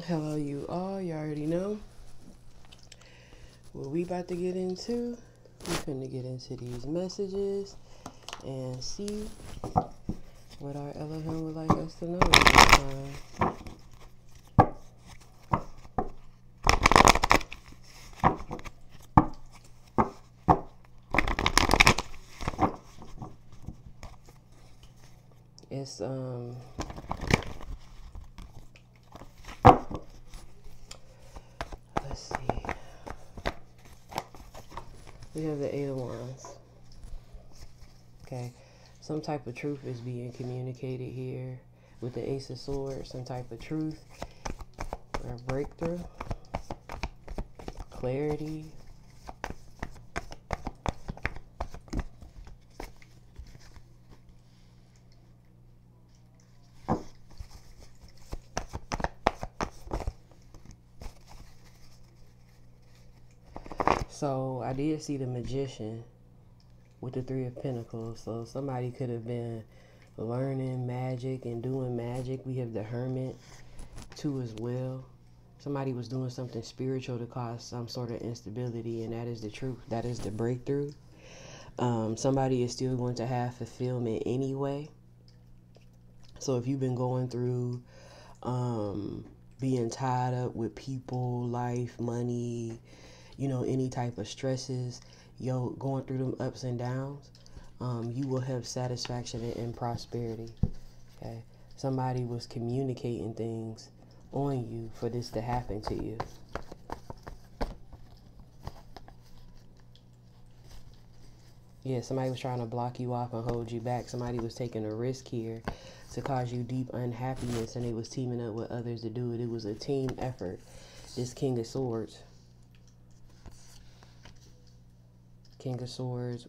Hello, you all. You already know what we about to get into. We're finna get into these messages and see what our Elohim would like us to know. It's um let's see. We have the eight of wands. Okay. Some type of truth is being communicated here with the ace of swords, some type of truth or breakthrough, clarity. So I did see the magician with the three of pentacles. So somebody could have been learning magic and doing magic. We have the hermit too as well. Somebody was doing something spiritual to cause some sort of instability, and that is the truth. That is the breakthrough. Um, somebody is still going to have fulfillment anyway. So if you've been going through um, being tied up with people, life, money, you know, any type of stresses, yo, going through them ups and downs, um, you will have satisfaction and, and prosperity. Okay, somebody was communicating things on you for this to happen to you. Yeah, somebody was trying to block you off and hold you back. Somebody was taking a risk here to cause you deep unhappiness, and they was teaming up with others to do it. It was a team effort. This King of Swords. King of Swords,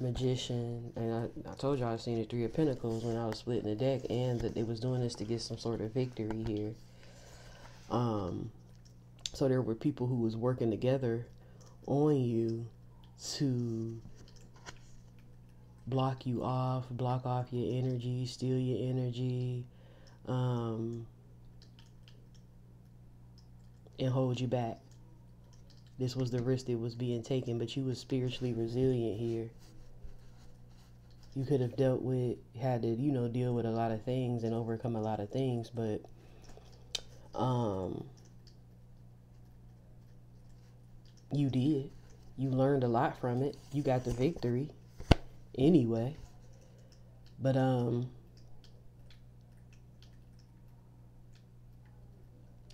Magician, and I, I told y'all I seen the Three of Pentacles when I was splitting the deck, and that they was doing this to get some sort of victory here. Um, so there were people who was working together on you to block you off, block off your energy, steal your energy, um, and hold you back. This was the risk that was being taken, but you was spiritually resilient here. You could have dealt with, had to, you know, deal with a lot of things and overcome a lot of things, but um, you did. You learned a lot from it. You got the victory anyway. But um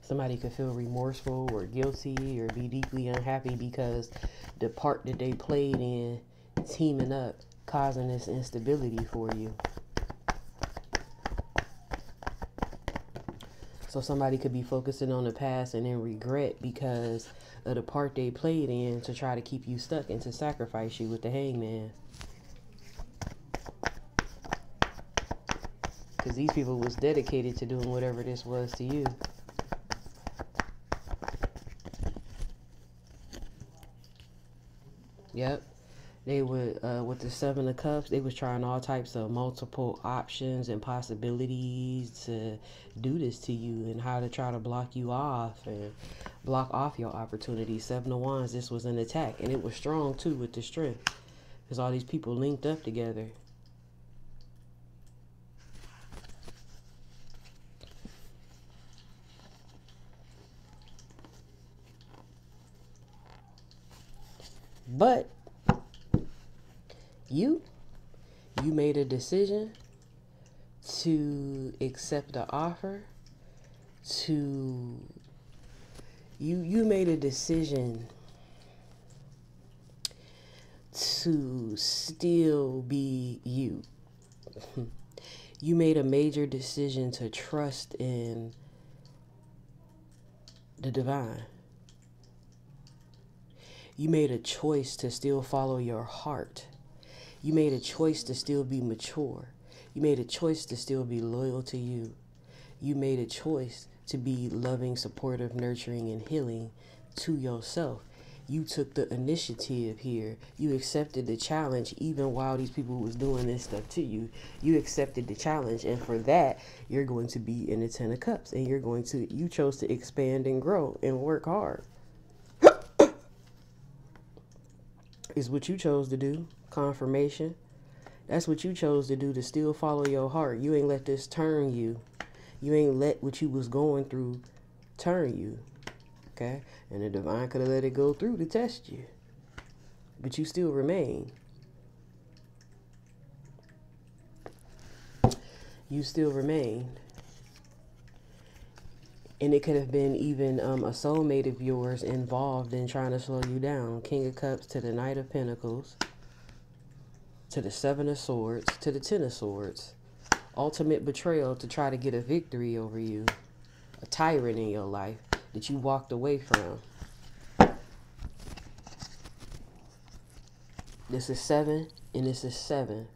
somebody could feel remorseful or guilty or be deeply unhappy because the part that they played in teaming up causing this instability for you. So somebody could be focusing on the past and then regret because of the part they played in to try to keep you stuck and to sacrifice you with the hangman. Because these people was dedicated to doing whatever this was to you. Yep. They would, uh, with the Seven of Cups, they was trying all types of multiple options and possibilities to do this to you and how to try to block you off and block off your opportunities. Seven of Wands, this was an attack. And it was strong, too, with the strength. Because all these people linked up together. But you you made a decision to accept the offer to you you made a decision to still be you you made a major decision to trust in the divine you made a choice to still follow your heart. You made a choice to still be mature. You made a choice to still be loyal to you. You made a choice to be loving, supportive, nurturing, and healing to yourself. you took the initiative here. You accepted the challenge even while these people was doing this stuff to you. You accepted the challenge and for that, you're going to be in the 10 of cups and you're going to you chose to expand and grow and work hard. Is what you chose to do. Confirmation. That's what you chose to do to still follow your heart. You ain't let this turn you. You ain't let what you was going through turn you. Okay? And the divine could have let it go through to test you. But you still remain. You still remain. And it could have been even um, a soulmate of yours involved in trying to slow you down. King of Cups to the Knight of Pentacles, to the Seven of Swords, to the Ten of Swords. Ultimate betrayal to try to get a victory over you. A tyrant in your life that you walked away from. This is seven, and this is seven.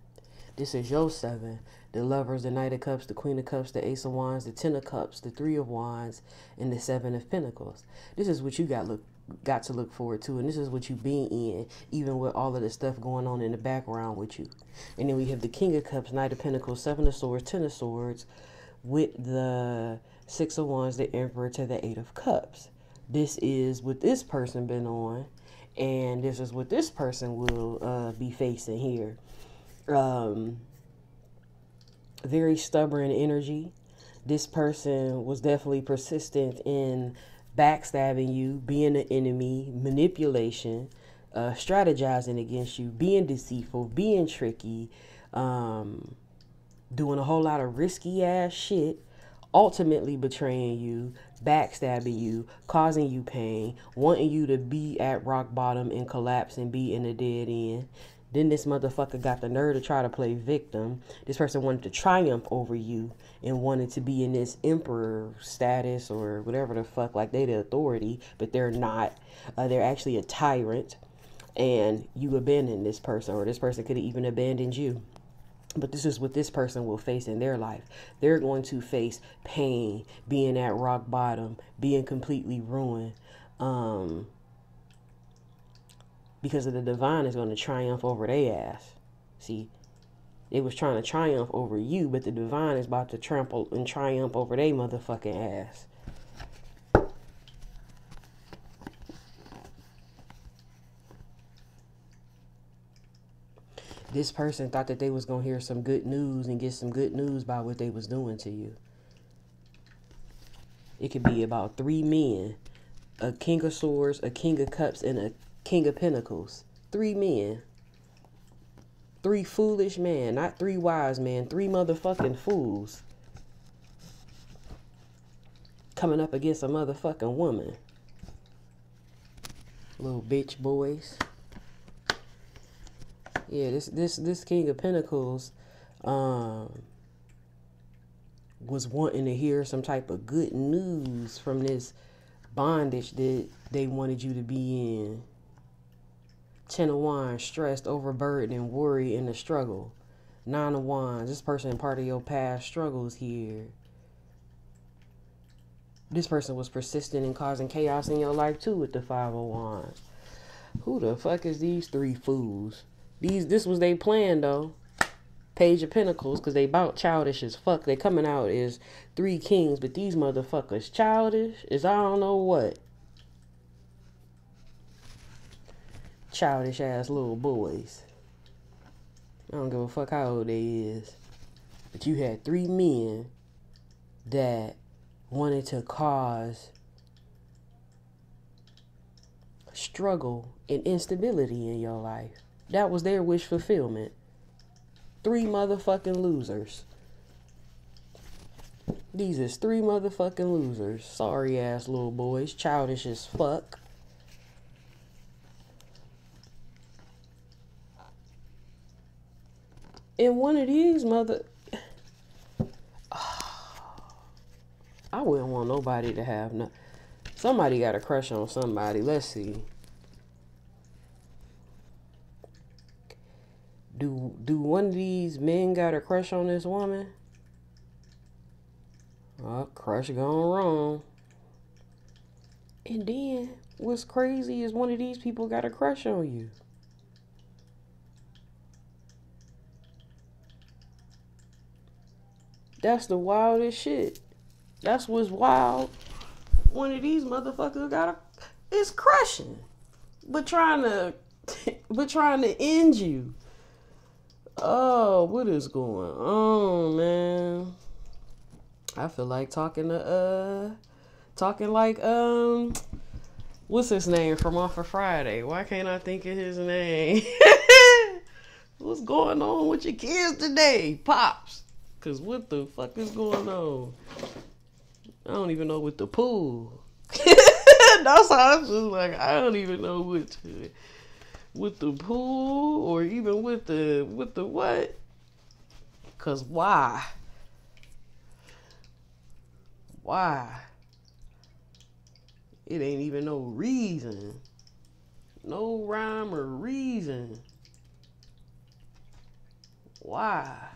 This is your seven. The lovers, the knight of cups, the queen of cups, the ace of wands, the ten of cups, the three of wands, and the seven of pentacles. This is what you got look got to look forward to, and this is what you've been in, even with all of the stuff going on in the background with you. And then we have the king of cups, knight of pentacles, seven of swords, ten of swords, with the six of wands, the emperor to the eight of cups. This is what this person been on, and this is what this person will uh, be facing here. Um, very stubborn energy. This person was definitely persistent in backstabbing you, being an enemy, manipulation, uh, strategizing against you, being deceitful, being tricky, um, doing a whole lot of risky ass shit, ultimately betraying you, backstabbing you, causing you pain, wanting you to be at rock bottom and collapse and be in a dead end. Then this motherfucker got the nerve to try to play victim. This person wanted to triumph over you and wanted to be in this emperor status or whatever the fuck, like they the authority, but they're not. Uh, they're actually a tyrant, and you abandon this person, or this person could have even abandoned you. But this is what this person will face in their life. They're going to face pain, being at rock bottom, being completely ruined. Um, because of the divine is going to triumph over their ass. See, they was trying to triumph over you, but the divine is about to trample and triumph over their motherfucking ass. This person thought that they was going to hear some good news and get some good news by what they was doing to you. It could be about three men, a king of swords, a king of cups, and a King of Pentacles. Three men. Three foolish men, not three wise men. Three motherfucking fools. Coming up against a motherfucking woman. Little bitch boys. Yeah, this this this King of Pentacles um was wanting to hear some type of good news from this bondage that they wanted you to be in. Ten of Wands, stressed, overburdened, and worried in the struggle. Nine of Wands, this person part of your past struggles here. This person was persistent in causing chaos in your life too with the Five of Wands. Who the fuck is these three fools? These this was they plan though. Page of Pentacles, because they about childish as fuck. They coming out as three kings, but these motherfuckers childish is I don't know what. Childish ass little boys. I don't give a fuck how old they is. But you had three men that wanted to cause struggle and instability in your life. That was their wish fulfillment. Three motherfucking losers. These is three motherfucking losers. Sorry ass little boys. Childish as fuck. And one of these mother I wouldn't want nobody to have no somebody got a crush on somebody. Let's see. Do do one of these men got a crush on this woman? A crush gone wrong. And then what's crazy is one of these people got a crush on you. That's the wildest shit. That's what's wild. One of these motherfuckers got a it's crushing. But trying to but trying to end you. Oh, what is going on, man? I feel like talking to uh talking like um what's his name from off of Friday? Why can't I think of his name? What's going on with your kids today, pops? Cause what the fuck is going on? I don't even know with the pool. That's how I'm just like I don't even know what to, with the pool or even with the with the what? Cause why? Why? It ain't even no reason. No rhyme or reason. Why?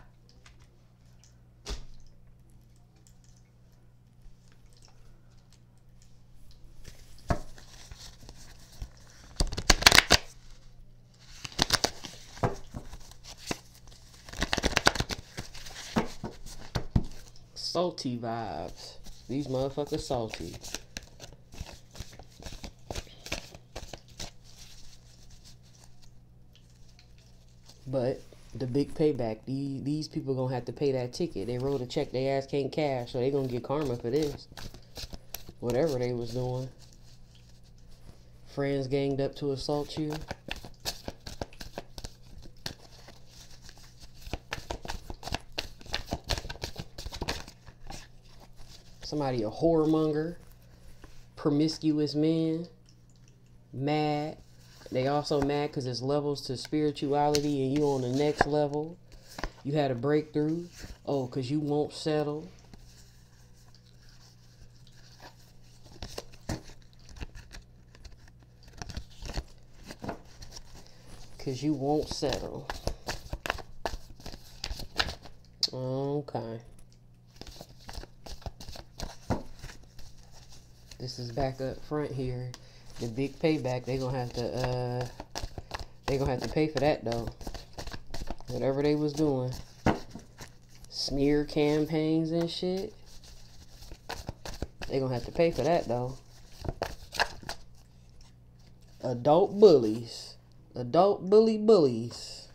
Salty vibes. These motherfuckers salty. But the big payback, these, these people gonna have to pay that ticket. They wrote a check they ass can't cash, so they gonna get karma for this. Whatever they was doing. Friends ganged up to assault you. Somebody a whoremonger, promiscuous man, mad. They also mad because it's levels to spirituality and you on the next level. You had a breakthrough. Oh, because you won't settle. Because you won't settle. Okay. This is back up front here. The big payback, they gonna have to uh they gonna have to pay for that though. Whatever they was doing. Smear campaigns and shit. They gonna have to pay for that though. Adult bullies. Adult bully bullies.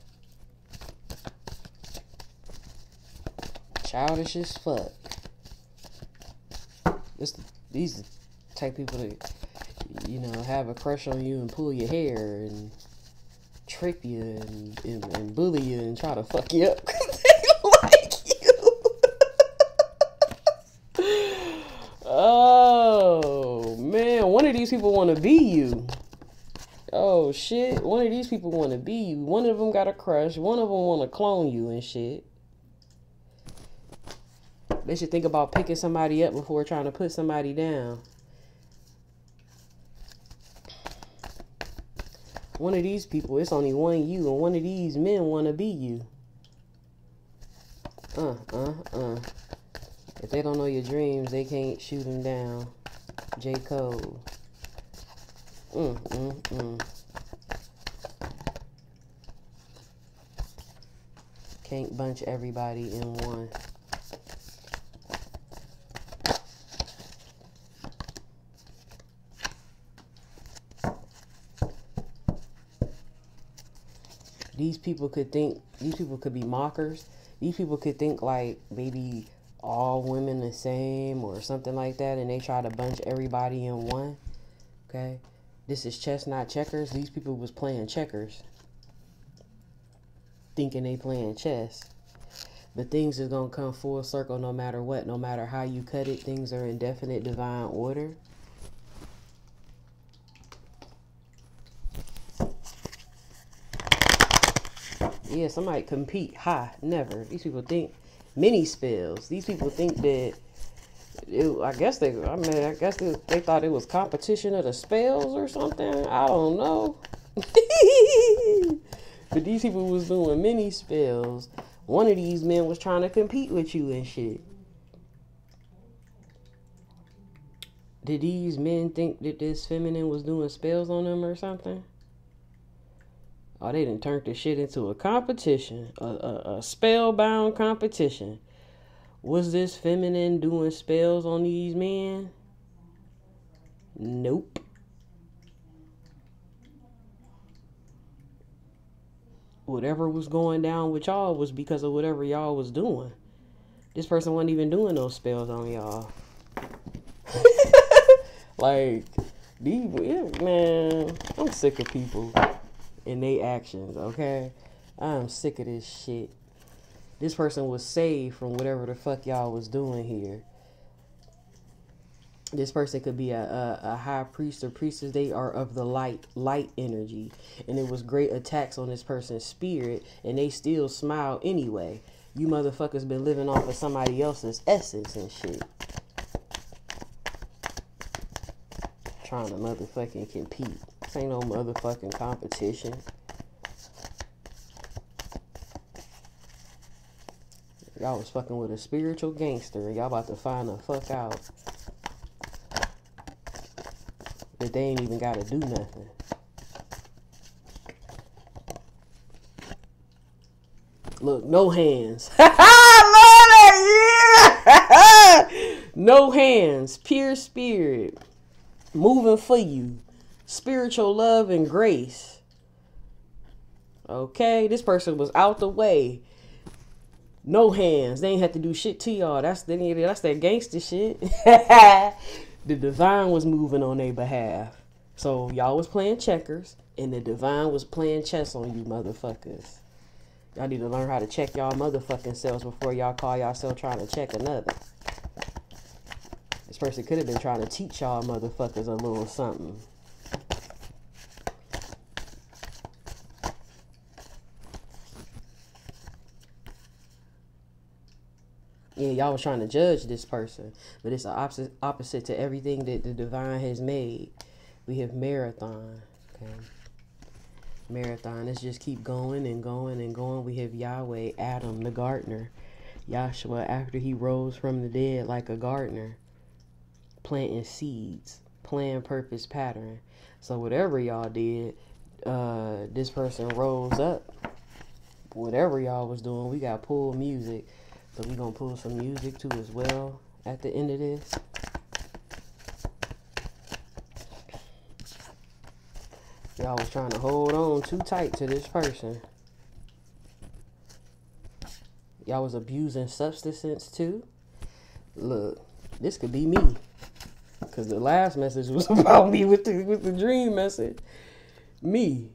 Childish as fuck. This, these type people to, you know have a crush on you and pull your hair and trick you and, and, and bully you and try to fuck you up they like you. oh man, one of these people want to be you. Oh shit, one of these people want to be you. One of them got a crush. One of them want to clone you and shit. They should think about picking somebody up before trying to put somebody down. One of these people, it's only one you, and one of these men want to be you. Uh, uh, uh. If they don't know your dreams, they can't shoot them down. J. Cole. Mm, mm, mm. Can't bunch everybody in one. These people could think these people could be mockers. These people could think like maybe all women the same or something like that and they try to bunch everybody in one. Okay? This is chess not checkers. These people was playing checkers. Thinking they playing chess. But things is gonna come full circle no matter what, no matter how you cut it, things are in definite divine order. Yeah, somebody compete. Ha, never. These people think mini spells. These people think that it, I guess they I mean I guess they, they thought it was competition of the spells or something. I don't know. but these people was doing mini spells. One of these men was trying to compete with you and shit. Did these men think that this feminine was doing spells on them or something? Oh, they didn't turn this shit into a competition, a, a, a spellbound competition. Was this feminine doing spells on these men? Nope. Whatever was going down with y'all was because of whatever y'all was doing. This person wasn't even doing those spells on y'all. like, these, man, I'm sick of people and they actions, okay? I'm sick of this shit. This person was saved from whatever the fuck y'all was doing here. This person could be a, a, a high priest or priestess. They are of the light, light energy. And it was great attacks on this person's spirit, and they still smile anyway. You motherfuckers been living off of somebody else's essence and shit. Trying to motherfucking compete. Ain't no motherfucking competition. Y'all was fucking with a spiritual gangster. Y'all about to find the fuck out that they ain't even gotta do nothing. Look, no hands. no hands. Pure spirit. Moving for you. Spiritual love and grace. Okay, this person was out the way. No hands. They ain't have to do shit to y'all. That's the that's that gangster shit. the divine was moving on their behalf. So y'all was playing checkers and the divine was playing chess on you motherfuckers. Y'all need to learn how to check y'all motherfucking selves before y'all call yourself trying to check another. This person could have been trying to teach y'all motherfuckers a little something. Yeah, y'all was trying to judge this person, but it's the opposite opposite to everything that the divine has made. We have marathon. Okay. Marathon. Let's just keep going and going and going. We have Yahweh, Adam, the gardener. Yahshua, after he rose from the dead like a gardener, planting seeds, plan, purpose, pattern. So whatever y'all did, uh, this person rose up. Whatever y'all was doing, we got pull music so we're going to pull some music too as well at the end of this. Y'all was trying to hold on too tight to this person. Y'all was abusing substances too. Look, this could be me. Because the last message was about me with the, with the dream message. Me.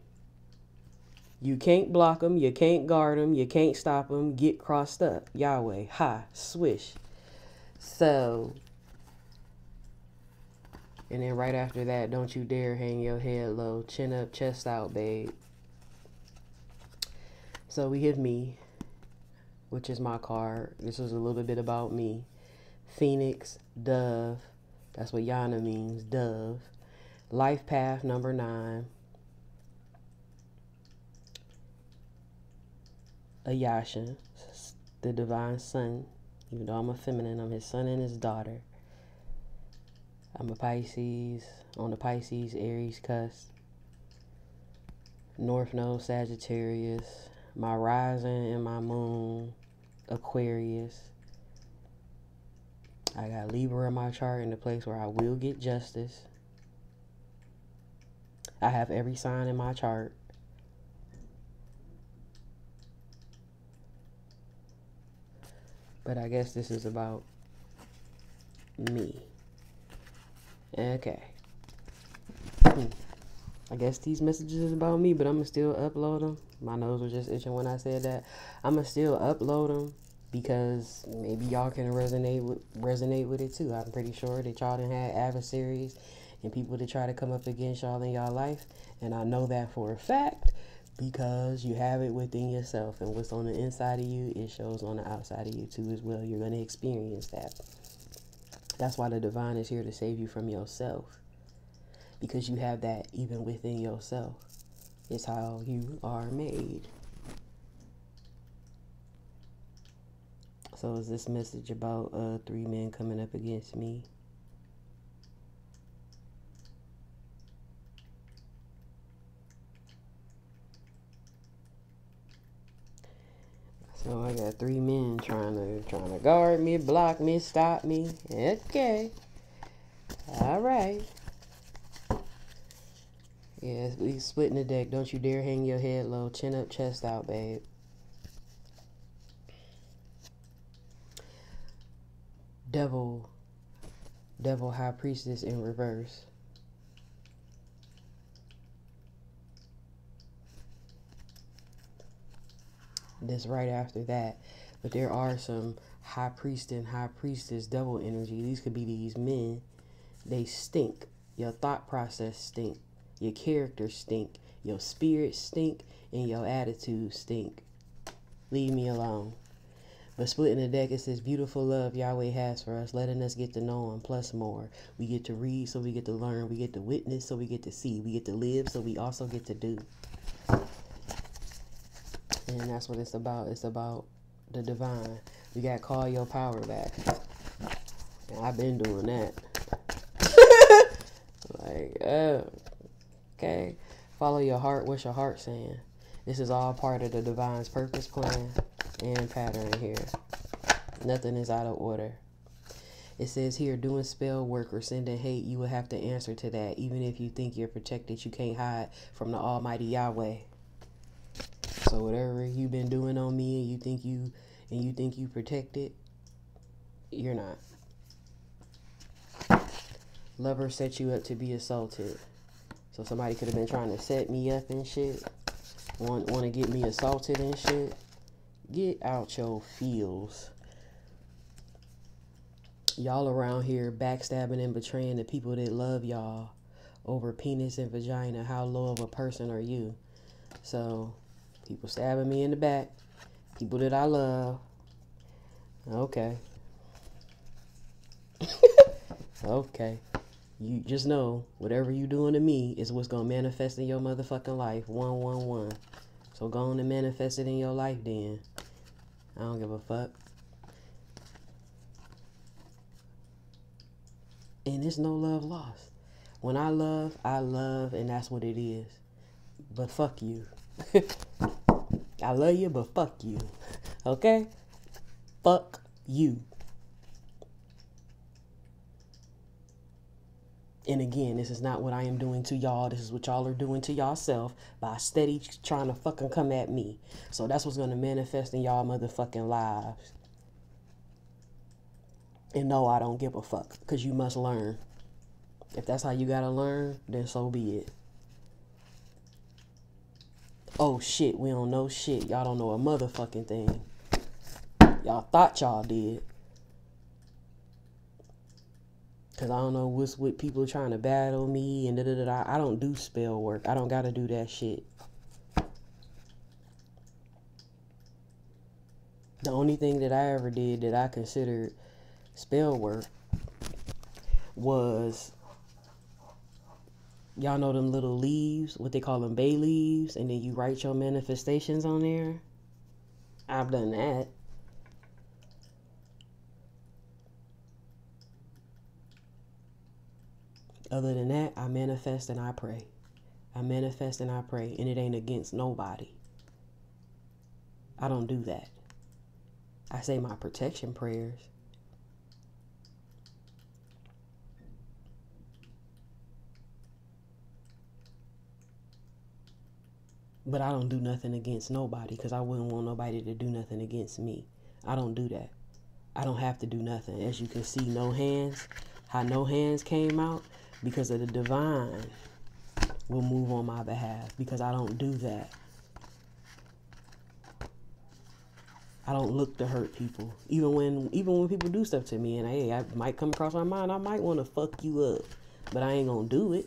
You can't block them. You can't guard them. You can't stop them. Get crossed up. Yahweh. Ha. Swish. So. And then right after that, don't you dare hang your head low. Chin up, chest out, babe. So we have me, which is my card. This is a little bit about me. Phoenix, dove. That's what Yona means, dove. Life path number nine. A Yashin, the divine son. Even though I'm a feminine, I'm his son and his daughter. I'm a Pisces, on the Pisces, Aries cusp. North Node, Sagittarius. My rising and my moon, Aquarius. I got Libra in my chart in the place where I will get justice. I have every sign in my chart. But I guess this is about me. Okay. I guess these messages is about me, but I'm gonna still upload them. My nose was just itching when I said that. I'm gonna still upload them because maybe y'all can resonate with resonate with it too. I'm pretty sure that y'all done had adversaries and people that try to come up against y'all in y'all life, and I know that for a fact because you have it within yourself and what's on the inside of you it shows on the outside of you too as well. You're going to experience that. That's why the divine is here to save you from yourself because you have that even within yourself. It's how you are made. So is this message about uh three men coming up against me So I got three men trying to trying to guard me, block me, stop me. Okay. All right. Yeah, we splitting the deck. Don't you dare hang your head low. Chin up, chest out, babe. Devil. Devil High Priestess in reverse. This right after that. But there are some high priest and high priestess devil energy. These could be these men. They stink. Your thought process stink. Your character stink. Your spirit stink. And your attitude stink. Leave me alone. But splitting the deck, it this Beautiful love Yahweh has for us, letting us get to know Him, plus more. We get to read, so we get to learn. We get to witness, so we get to see. We get to live, so we also get to do. And that's what it's about. It's about the divine. You got to call your power back. And I've been doing that. like, uh, okay. Follow your heart. What's your heart saying? This is all part of the divine's purpose, plan, and pattern here. Nothing is out of order. It says here, doing spell work or sending hate, you will have to answer to that. Even if you think you're protected, you can't hide from the Almighty Yahweh. So whatever you've been doing on me and you think you and you think you protected, you're not. Lover set you up to be assaulted. So somebody could have been trying to set me up and shit. Want want to get me assaulted and shit. Get out your feels. Y'all around here backstabbing and betraying the people that love y'all over penis and vagina. How low of a person are you? So people stabbing me in the back, people that I love. Okay. okay. You just know whatever you doing to me is what's gonna manifest in your motherfucking life. One one one. So go on and manifest it in your life then. I don't give a fuck. And it's no love lost. When I love, I love, and that's what it is. But fuck you. I love you, but fuck you. Okay? Fuck you. And again, this is not what I am doing to y'all. This is what y'all are doing to y'allself by steady trying to fucking come at me. So that's what's going to manifest in y'all motherfucking lives. And no, I don't give a fuck because you must learn. If that's how you got to learn, then so be it. Oh shit, we don't know shit. Y'all don't know a motherfucking thing. Y'all thought y'all did. Cause I don't know what's with people trying to battle me and da da da. I don't do spell work. I don't gotta do that shit. The only thing that I ever did that I considered spell work was y'all know them little leaves, what they call them bay leaves, and then you write your manifestations on there. I've done that. Other than that, I manifest and I pray. I manifest and I pray, and it ain't against nobody. I don't do that. I say my protection prayers. But I don't do nothing against nobody because I wouldn't want nobody to do nothing against me. I don't do that. I don't have to do nothing. As you can see, no hands. How no hands came out because of the divine will move on my behalf because I don't do that. I don't look to hurt people. Even when even when people do stuff to me and hey, I might come across my mind, I might want to fuck you up. But I ain't gonna do it.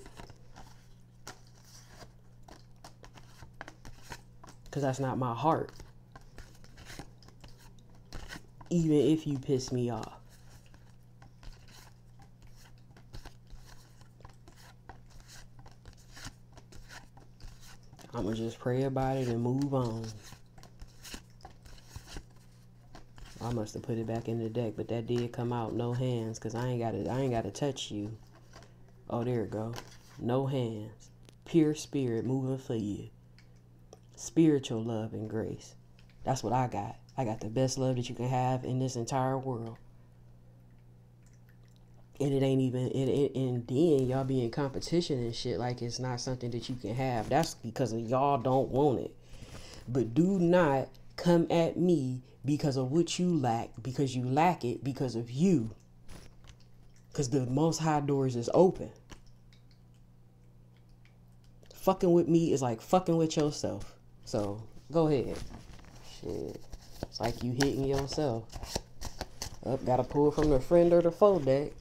Cause that's not my heart. Even if you piss me off. I'm gonna just pray about it and move on. I must have put it back in the deck, but that did come out no hands, cause I ain't gotta I ain't gotta touch you. Oh, there it go. No hands. Pure spirit moving for you. Spiritual love and grace. That's what I got. I got the best love that you can have in this entire world. And it ain't even, and, and, and then y'all be in competition and shit like it's not something that you can have. That's because of y'all don't want it. But do not come at me because of what you lack, because you lack it because of you. Because the most high doors is open. Fucking with me is like fucking with yourself. So go ahead. Shit. It's like you hitting yourself. Up, gotta pull from the friend or the foe deck.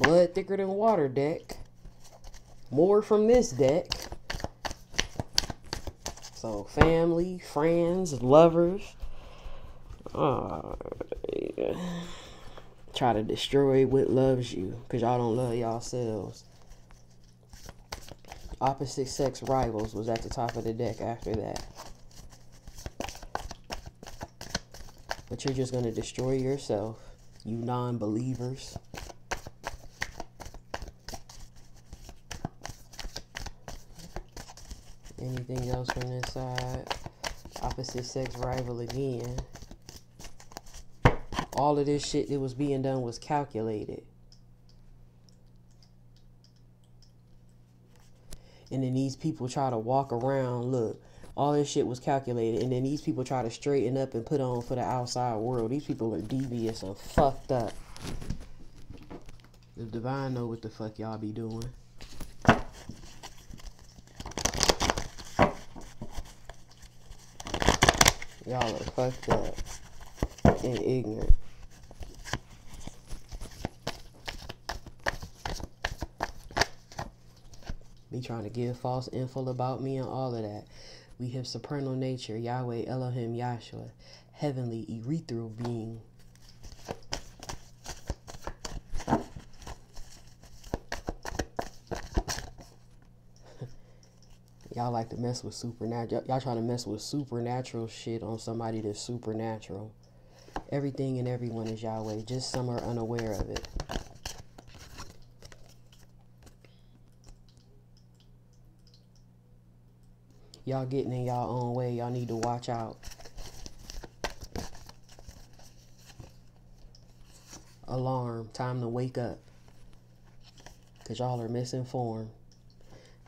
Blood thicker than water deck. More from this deck. So family, friends, lovers. Uh, try to destroy what loves you because y'all don't love y'all yourselves. Opposite sex rivals was at the top of the deck after that. But you're just going to destroy yourself, you non believers. Anything else from this side? Opposite sex rival again. All of this shit that was being done was calculated. And then these people try to walk around, look, all this shit was calculated. And then these people try to straighten up and put on for the outside world. These people are devious and fucked up. The divine know what the fuck y'all be doing. Y'all are fucked up and ignorant. Trying to give false info about me and all of that. We have supernal nature, Yahweh Elohim Yahshua, heavenly ethereal being. Y'all like to mess with supernatural. Y'all trying to mess with supernatural shit on somebody that's supernatural. Everything and everyone is Yahweh. Just some are unaware of it. Y'all getting in y'all own way. Y'all need to watch out. Alarm. Time to wake up. Because y'all are misinformed.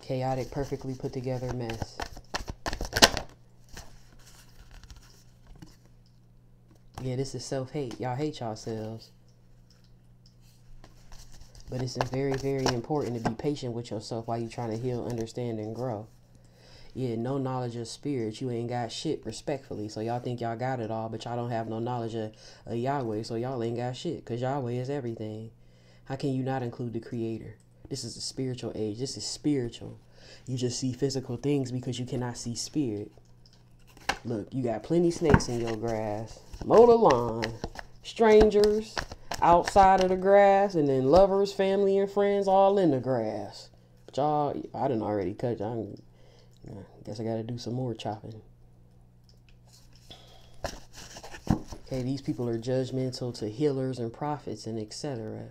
Chaotic, perfectly put together mess. Yeah, this is self-hate. Y'all hate yourselves. But it's very, very important to be patient with yourself while you're trying to heal, understand, and grow. Yeah, no knowledge of spirit. You ain't got shit, respectfully. So y'all think y'all got it all, but y'all don't have no knowledge of, of Yahweh. So y'all ain't got shit, because Yahweh is everything. How can you not include the Creator? This is a spiritual age. This is spiritual. You just see physical things because you cannot see spirit. Look, you got plenty snakes in your grass. Mow the lawn. Strangers outside of the grass, and then lovers, family, and friends all in the grass. But y'all, I didn't already cut. I'm I guess I gotta do some more chopping. Okay, these people are judgmental to healers and prophets and etc.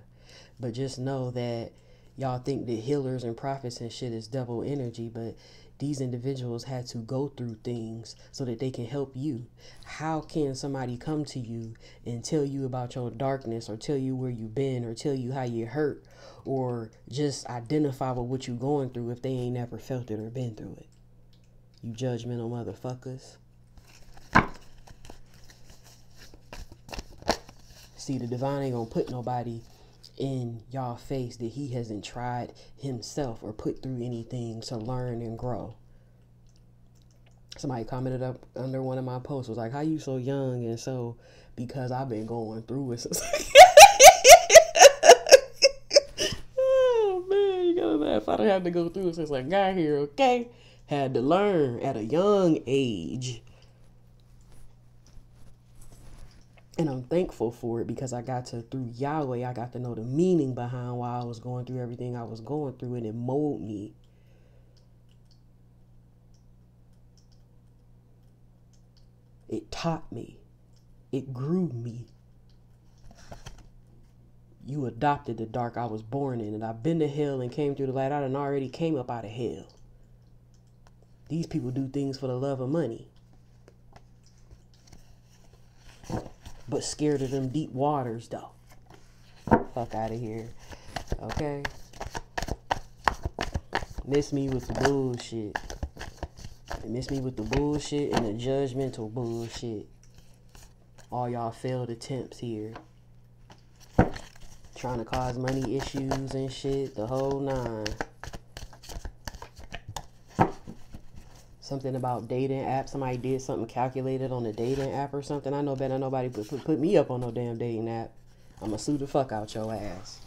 But just know that y'all think that healers and prophets and shit is double energy, but these individuals had to go through things so that they can help you. How can somebody come to you and tell you about your darkness or tell you where you've been or tell you how you hurt or just identify with what you're going through if they ain't never felt it or been through it? You judgmental motherfuckers. See, the divine ain't gonna put nobody in y'all face that he hasn't tried himself or put through anything to learn and grow. Somebody commented up under one of my posts was like, "How you so young and so?" Because I've been going through it oh man, you gotta laugh. I don't have to go through it since I got here. Okay had to learn at a young age. And I'm thankful for it because I got to, through Yahweh, I got to know the meaning behind why I was going through everything I was going through, and it molded me. It taught me. It grew me. You adopted the dark I was born in, and I've been to hell and came through the light. I done already came up out of hell. These people do things for the love of money. but scared of them deep waters though. Fuck out of here. Okay? Miss me with the bullshit. Miss me with the bullshit and the judgmental bullshit. All y'all failed attempts here. Trying to cause money issues and shit, the whole nine. Something about dating app. Somebody did something calculated on the dating app or something. I know better nobody put, put, put me up on no damn dating app. I'ma sue the fuck out your ass.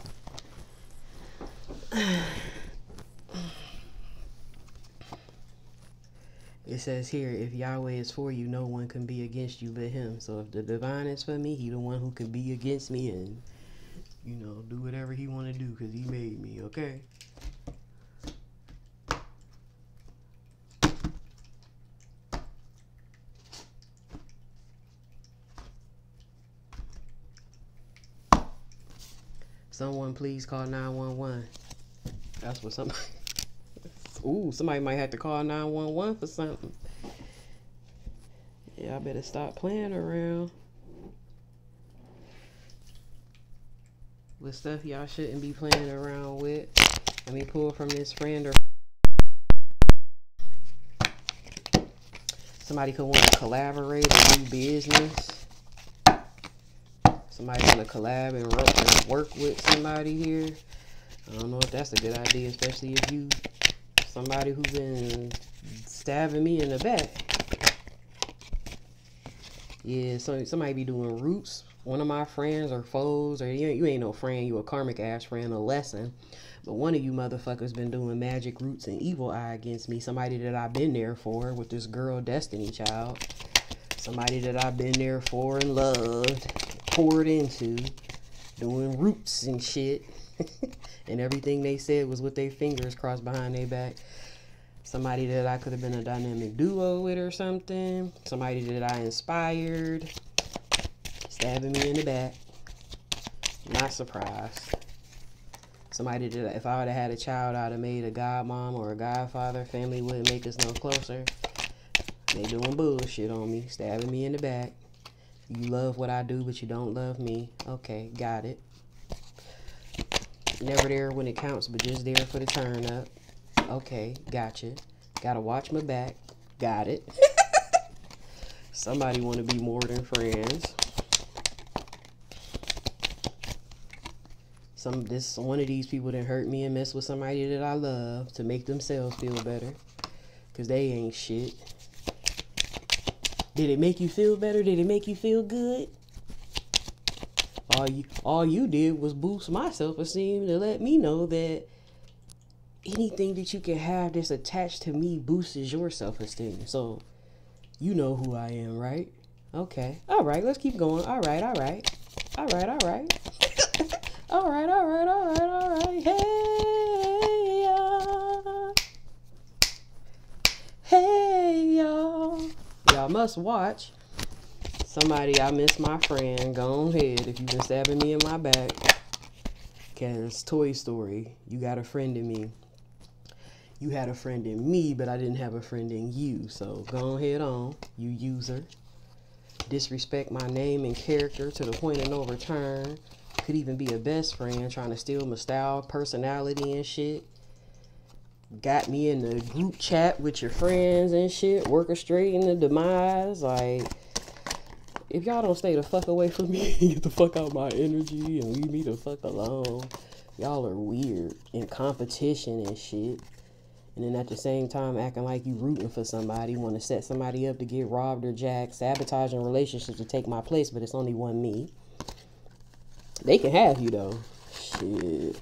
It says here, if Yahweh is for you, no one can be against you but him. So if the divine is for me, he the one who can be against me and, you know, do whatever he want to do because he made me, okay? Someone please call 911. That's what somebody... Ooh, somebody might have to call 911 for something. Yeah, I better stop playing around. With stuff y'all shouldn't be playing around with. Let me pull from this friend or somebody could want to collaborate or do business. Somebody want to collab and work, and work with somebody here. I don't know if that's a good idea, especially if you somebody who's been stabbing me in the back. Yeah, so somebody be doing roots. One of my friends or foes, or you, you ain't no friend, you a karmic ass friend, a lesson. But one of you motherfuckers been doing magic roots and evil eye against me. Somebody that I've been there for with this girl Destiny Child. Somebody that I've been there for and loved, poured into, doing roots and shit. and everything they said was with their fingers crossed behind their back. Somebody that I could have been a dynamic duo with or something. Somebody that I inspired. Stabbing me in the back. Not surprised. Somebody that if I would have had a child, I'd have made a godmom or a godfather. Family wouldn't make us no closer. They doing bullshit on me, stabbing me in the back. You love what I do, but you don't love me. Okay, got it. Never there when it counts, but just there for the turn up. Okay, gotcha. Gotta watch my back. Got it. Somebody want to be more than friends. Some this one of these people that hurt me and mess with somebody that I love to make themselves feel better. Cause they ain't shit. Did it make you feel better? Did it make you feel good? all you all you did was boost my self-esteem to let me know that anything that you can have that's attached to me boosts your self-esteem. So you know who I am, right? Okay. All right, let's keep going. All right, all right. All right, all right. all right, all right, all right, all right. Hey, y'all. Hey, y'all. Y'all must watch Somebody, I miss my friend. Go ahead if you've been stabbing me in my back. Cause Toy Story, you got a friend in me. You had a friend in me, but I didn't have a friend in you. So go ahead on, you user. Disrespect my name and character to the point of no return. Could even be a best friend trying to steal my style, personality, and shit. Got me in the group chat with your friends and shit, orchestrating the demise. Like, if y'all don't stay the fuck away from me get the fuck out my energy and leave me the fuck alone, y'all are weird in competition and shit. And then at the same time, acting like you rooting for somebody, want to set somebody up to get robbed or jacked, sabotaging relationships to take my place, but it's only one me. They can have you though. Shit.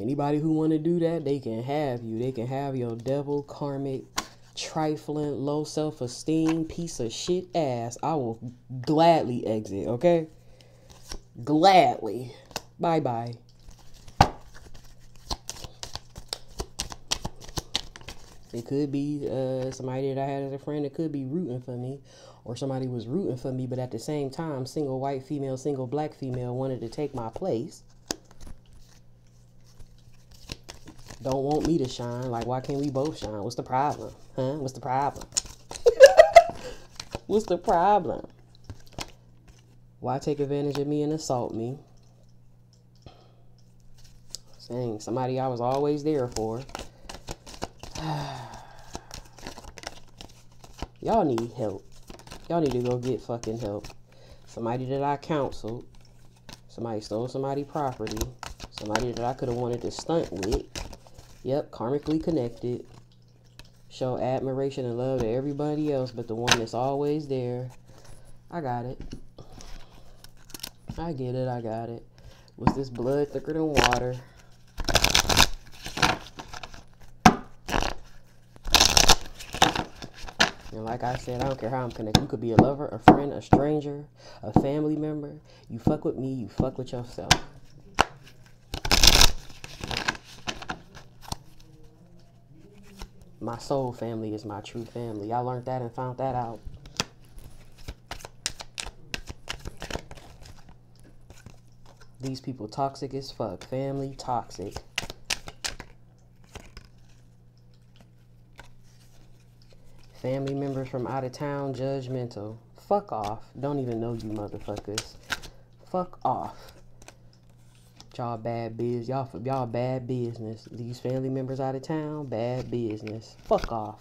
Anybody who want to do that, they can have you. They can have your devil karmic trifling, low self esteem, piece of shit ass, I will gladly exit, okay? Gladly. Bye bye. It could be uh, somebody that I had as a friend that could be rooting for me, or somebody was rooting for me, but at the same time, single white female, single black female wanted to take my place. Don't want me to shine. Like, why can't we both shine? What's the problem? Huh? What's the problem? What's the problem? Why take advantage of me and assault me? Saying somebody I was always there for. Y'all need help. Y'all need to go get fucking help. Somebody that I counseled. Somebody stole somebody property. Somebody that I could have wanted to stunt with. Yep, karmically connected. Show admiration and love to everybody else, but the one that's always there. I got it. I get it, I got it. Was this blood thicker than water? And like I said, I don't care how I'm connected. You could be a lover, a friend, a stranger, a family member. You fuck with me, you fuck with yourself. My soul family is my true family. I learned that and found that out. These people toxic as fuck. Family toxic. Family members from out of town judgmental. Fuck off. Don't even know you motherfuckers. Fuck off. Y'all bad biz. Y'all y'all bad business. These family members out of town, bad business. Fuck off.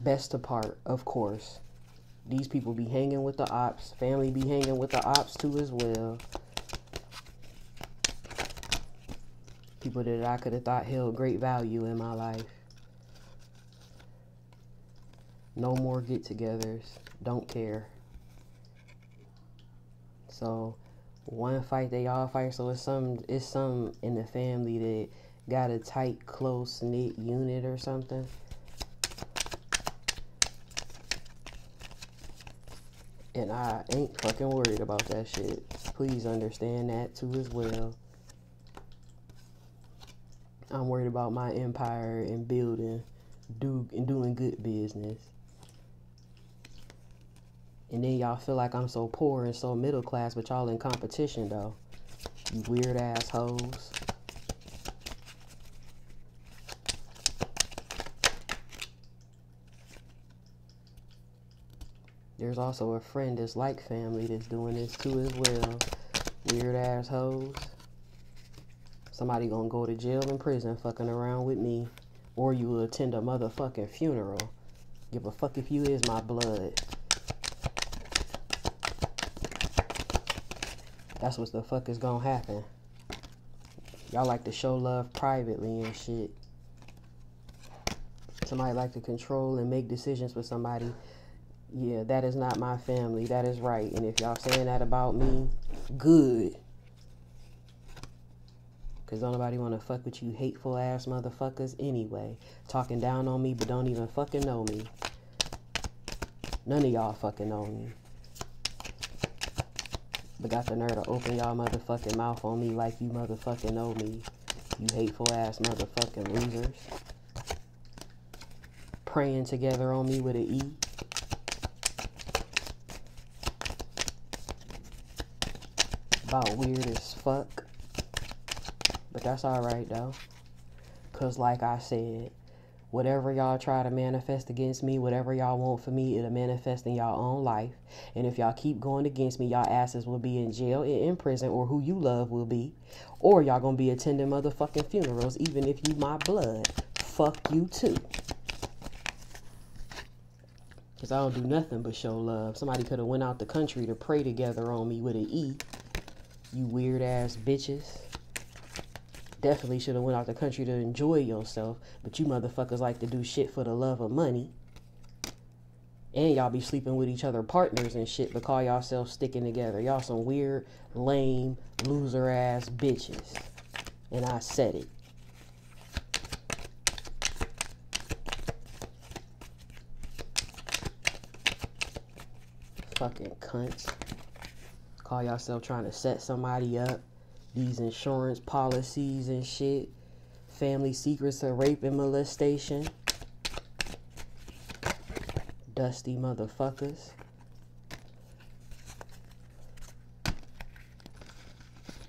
Best apart, of course. These people be hanging with the ops. Family be hanging with the ops too as well. People that I could have thought held great value in my life. No more get togethers. Don't care. So one fight they all fight. So it's some it's some in the family that got a tight, close knit unit or something. And I ain't fucking worried about that shit. Please understand that too as well. I'm worried about my empire and building, do and doing good business. And then y'all feel like I'm so poor and so middle class, but y'all in competition though. You weird assholes. There's also a friend that's like family that's doing this too as well. Weird assholes. Somebody gonna go to jail and prison fucking around with me. Or you will attend a motherfucking funeral. Give a fuck if you is my blood. That's what the fuck is gonna happen. Y'all like to show love privately and shit. Somebody like to control and make decisions with somebody. Yeah, that is not my family. That is right. And if y'all saying that about me, good. Cause don't nobody wanna fuck with you hateful ass motherfuckers anyway. Talking down on me but don't even fucking know me. None of y'all fucking know me. But got the nerve to open y'all motherfucking mouth on me like you motherfucking know me. You hateful ass motherfucking losers. Praying together on me with an E. About weird as fuck. But that's alright though. Cause like I said, Whatever y'all try to manifest against me, whatever y'all want for me, it'll manifest in y'all own life. And if y'all keep going against me, y'all asses will be in jail, in prison, or who you love will be. Or y'all gonna be attending motherfucking funerals, even if you my blood. Fuck you too. Cause I don't do nothing but show love. Somebody could have went out the country to pray together on me with an E. You weird ass bitches definitely should have went out the country to enjoy yourself. But you motherfuckers like to do shit for the love of money. And y'all be sleeping with each other partners and shit, but call yourselves sticking together. Y'all some weird, lame, loser ass bitches. And I said it. Fucking cunts. Call yourself trying to set somebody up these insurance policies and shit, family secrets of rape and molestation. Dusty motherfuckers.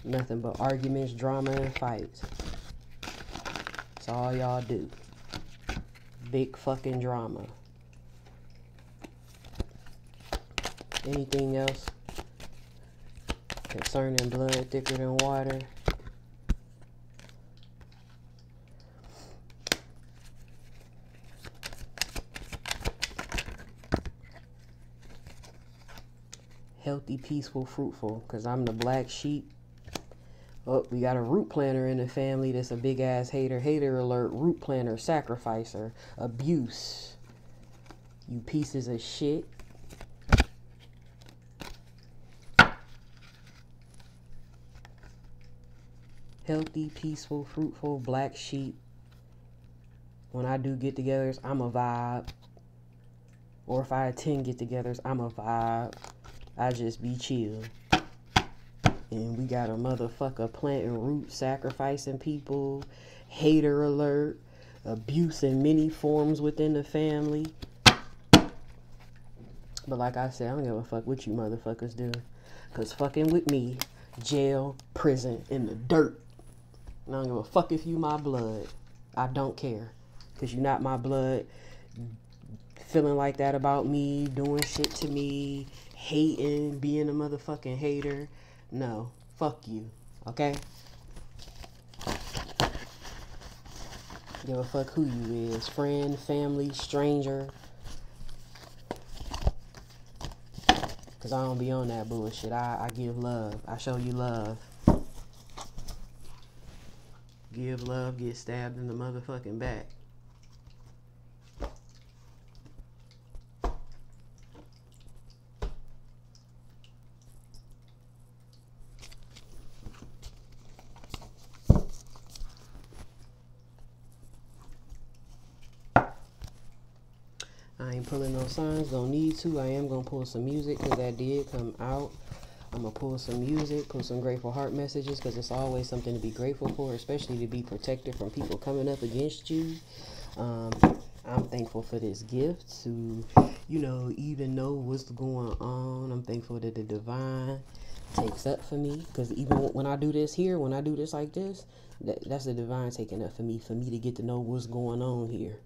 Nothing but arguments, drama, and fights. That's all y'all do. Big fucking drama. Anything else concerning blood thicker than water? Healthy, peaceful, fruitful. Because I'm the black sheep. Oh, we got a root planter in the family that's a big ass hater. Hater alert, root planter, sacrificer, abuse. You pieces of shit. Healthy, peaceful, fruitful, black sheep. When I do get togethers, I'm a vibe. Or if I attend get togethers, I'm a vibe. I just be chill. And we got a motherfucker planting root, sacrificing people, hater alert, abuse in many forms within the family. But like I said, I don't give a fuck what you motherfuckers do. Cause fucking with me, jail, prison, in the dirt. I don't give a fuck if you my blood. I don't care. Cause you not my blood. Feeling like that about me, doing shit to me, hating, being a motherfucking hater. No, fuck you, okay? Give a fuck who you is. Friend, family, stranger. Cause I don't be on that bullshit. I, I give love. I show you love. Give love, get stabbed in the motherfucking back. I ain't pulling no signs, don't need to. I am gonna pull some music because that did come out. I'm gonna pull some music, pull some grateful heart messages because it's always something to be grateful for, especially to be protected from people coming up against you. Um, I'm thankful for this gift to, you know, even know what's going on. I'm thankful that the divine takes up for me because even when I do this here, when I do this like this, that, that's the divine taking up for me, for me to get to know what's going on here.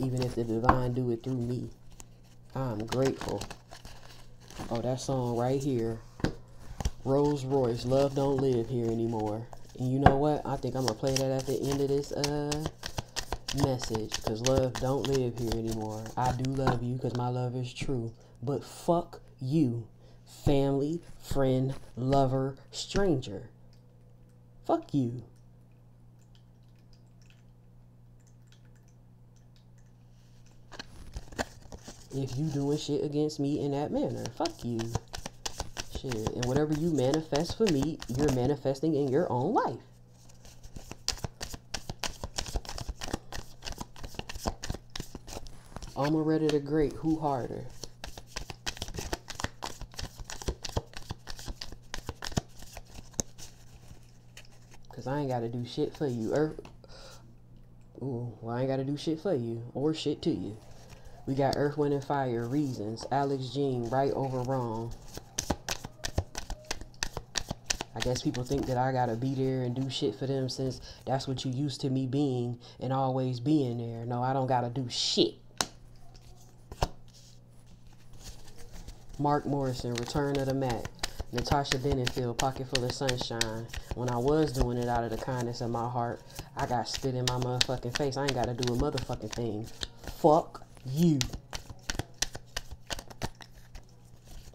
even if the divine do it through me. I'm grateful. Oh, that song right here. Rose Royce, Love Don't Live Here Anymore. And you know what? I think I'm going to play that at the end of this uh message. Because love don't live here anymore. I do love you because my love is true. But fuck you. Family, friend, lover, stranger. Fuck you. If you doing shit against me in that manner. Fuck you. Shit. And whatever you manifest for me, you're manifesting in your own life. Ready to great. Who harder? Cause I ain't gotta do shit for you. Or, ooh, well, I ain't gotta do shit for you or shit to you. We got Earth, Wind, and Fire, Reasons, Alex Jean, Right Over Wrong. I guess people think that I gotta be there and do shit for them since that's what you used to me being and always being there. No, I don't gotta do shit. Mark Morrison, Return of the Mack. Natasha Bedingfield, Pocket Full of Sunshine. When I was doing it out of the kindness of my heart, I got spit in my motherfucking face. I ain't gotta do a motherfucking thing. Fuck you.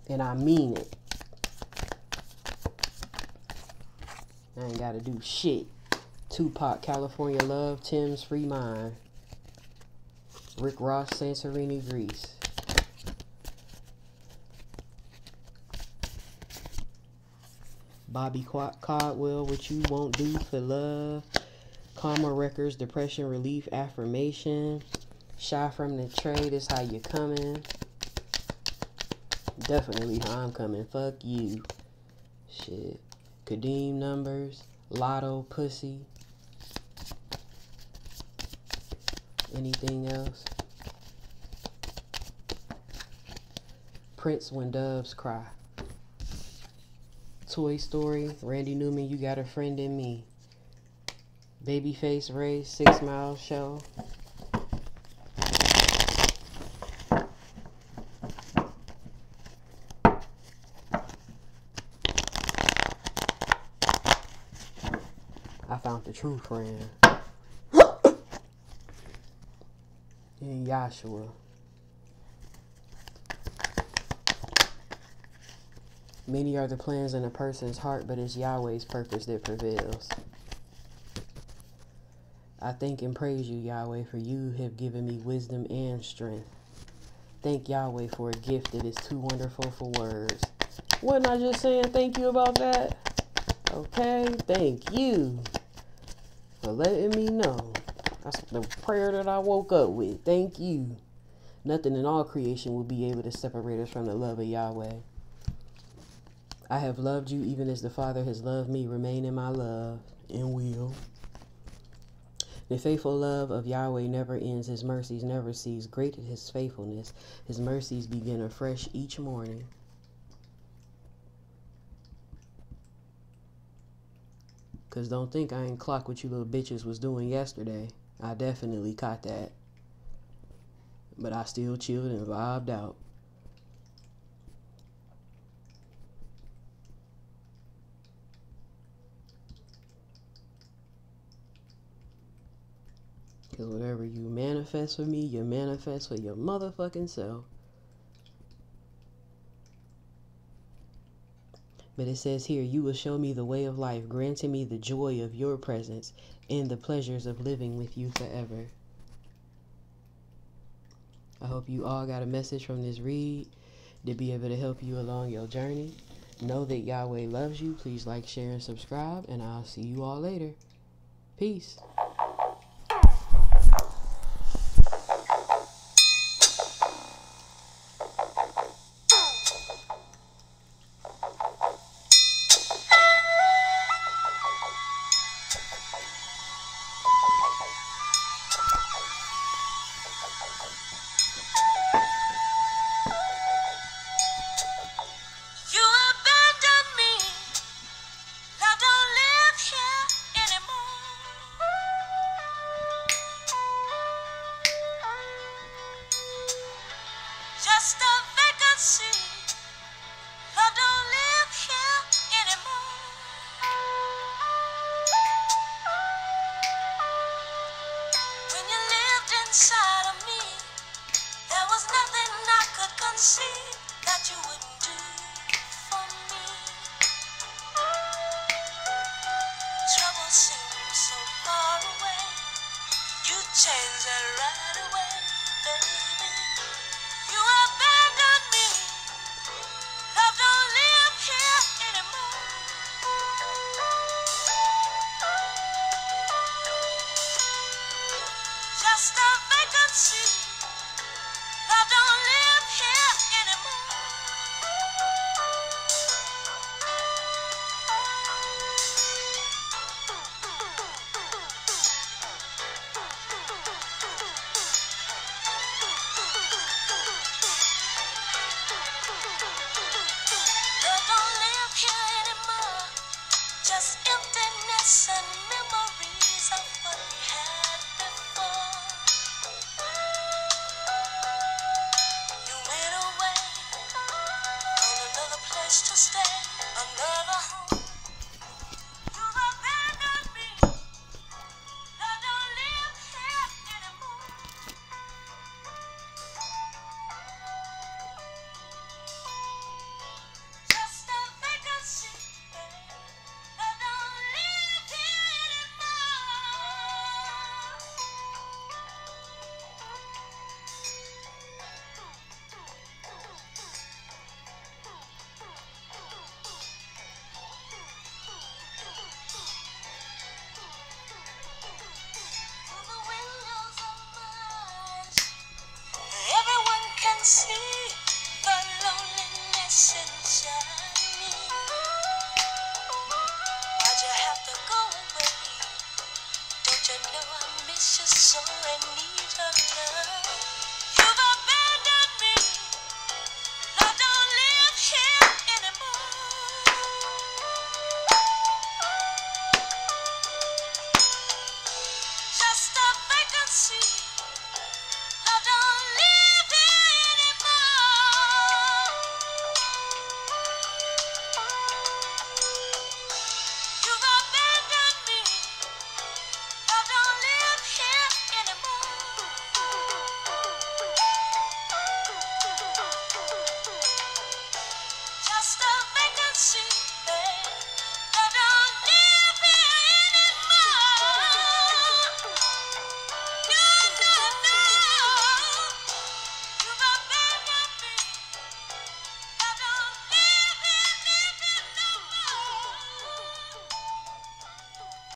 And I mean it. I ain't gotta do shit. Tupac, California Love, Tems Free Mind. Rick Ross, Santorini, Greece. Bobby Caldwell, What You Won't Do for Love. Karma Records, Depression Relief Affirmation. Shy from the trade is how you coming. Definitely how I'm coming. Fuck you. Shit. Kadeem numbers. Lotto pussy. Anything else? Prince when doves cry. Toy Story. Randy Newman, you got a friend in me. Babyface Ray, Six Mile Show. I found the true friend. in Yahshua. Many are the plans in a person's heart, but it's Yahweh's purpose that prevails. I thank and praise you, Yahweh, for you have given me wisdom and strength. Thank Yahweh for a gift that is too wonderful for words. Wasn't I just saying thank you about that? Okay, thank you for letting me know. That's the prayer that I woke up with. Thank you. Nothing in all creation will be able to separate us from the love of Yahweh. I have loved you even as the Father has loved me. Remain in my love and will. The faithful love of Yahweh never ends. His mercies never cease. Great is his faithfulness. His mercies begin afresh each morning. Cause don't think I ain't clock what you little bitches was doing yesterday. I definitely caught that. But I still chilled and vibed out. Because whatever you manifest for me, you manifest for your motherfucking self. But it says here, you will show me the way of life, granting me the joy of your presence and the pleasures of living with you forever. I hope you all got a message from this read to be able to help you along your journey. Know that Yahweh loves you. Please like, share, and subscribe, and I'll see you all later. Peace. You know